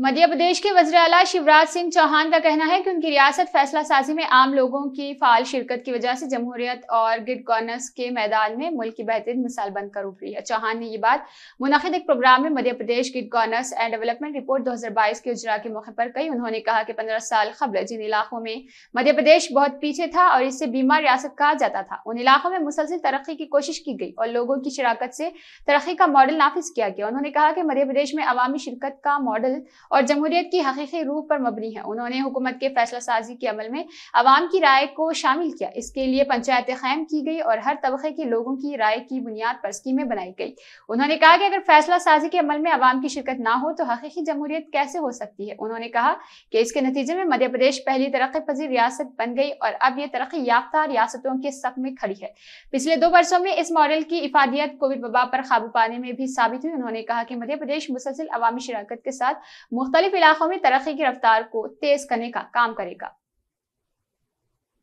मध्य प्रदेश के वज्र शिवराज सिंह चौहान का कहना है कि उनकी रियासत फैसला साजी में आम लोगों की फाल शिरकत की वजह से जमहूरियत और गिड गवर्नेंस के मैदान में मुल्क की बेहतरीन मिसाल बनकर उभरी है। चौहान ने ये बात मुनद एक प्रोग्राम में Madhya Pradesh good governance and development report 2022 के उजरा के मौके पर कही। उन्होंने कहा कि पंद्रह साल कबल जिन इलाकों में मध्य प्रदेश बहुत पीछे था और इससे बीमार रियासत कहा जाता था, उन इलाकों में मुसलसिल तरक्की की कोशिश की गई और लोगों की शराकत से तरक्की का मॉडल नाफिज किया गया। उन्होंने कहा कि मध्य प्रदेश में अवामी शिरकत का मॉडल और जमहूरियत की हकीकी रूह पर मबनी है। उन्होंने हुकूमत के फैसला साजी के अमल में आवाम की राय को शामिल किया। इसके लिए पंचायतें कायम की गई और हर तबके के लोगों की राय की बुनियाद पर स्कीमें बनाई गई। उन्होंने कहा कि अगर फैसला साजी के अमल में आवाम की शिरकत ना हो तो हकीकी जमहूरियत कैसे हो सकती है? उन्होंने कहा कि इसके नतीजे में मध्य प्रदेश पहली तरक्की पजीर रियासत बन गई और अब ये तरक्की याफ्ता रियासतों के सक में खड़ी है। पिछले दो वर्षों में इस मॉडल की इफादियत कोविड वबा पर काबू पाने में भी साबित हुई। उन्होंने कहा कि मध्य प्रदेश मुसलसिल अवामी शराकत के साथ मुख्तलिफ़ इलाकों में तरक्की की रफ्तार को तेज करने का काम करेगा।